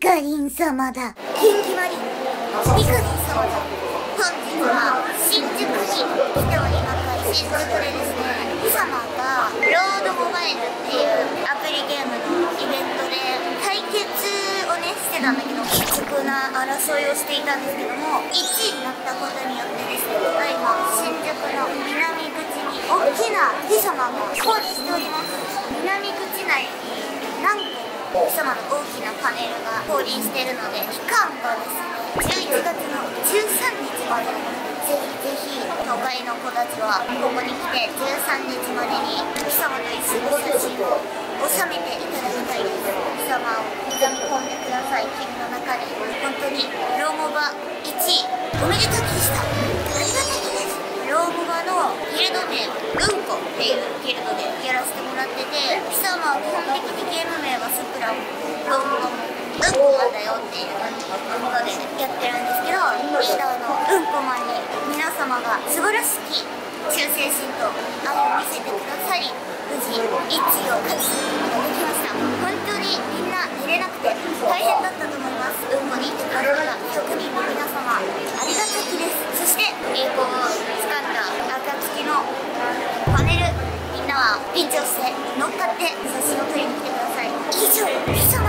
リン様だ。元気マリンミカリン様だ本日は新宿に来ております。新宿でですねピ様がロードモバイルっていうアプリゲームのイベントで対決をねしてたんだけど悲痛な争いをしていたんですけども1位になったことによってですねただいま新宿の南口に大きなピ様が降臨しております。南口内に何個もピ様の大きなパ降臨してい。るので期間がですね11月の13日までぜひぜひ都会の子たちはここに来て13日までにピ様と一緒に写真を収めてい。ただきたい。ですピ様を刻み込んでください。君の中に本当にローモバ1位おめでとうでしたありがたい。ですローモバのギルド名うんこってい。うギルドでやらせてもらっててピ様は基本的にゲーム名はスプラもローモバこマンだよっていうことでやってるんですけど、リーダーのうんこマンに皆様が素晴らしき忠誠心と愛を見せてくださり、無事一致を勝つことができました。本当にみんな寝れなくて大変だったと思います。うんこに行ってくれた職人の皆様、ありがたきです。そして栄光を掴んだ暁のパネル、みんなはピンチをして乗っかって写真を撮りに来てください。以上。以上